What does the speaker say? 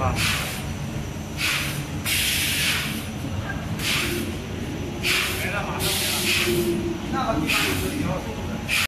没了马上没了那个地方就是你要的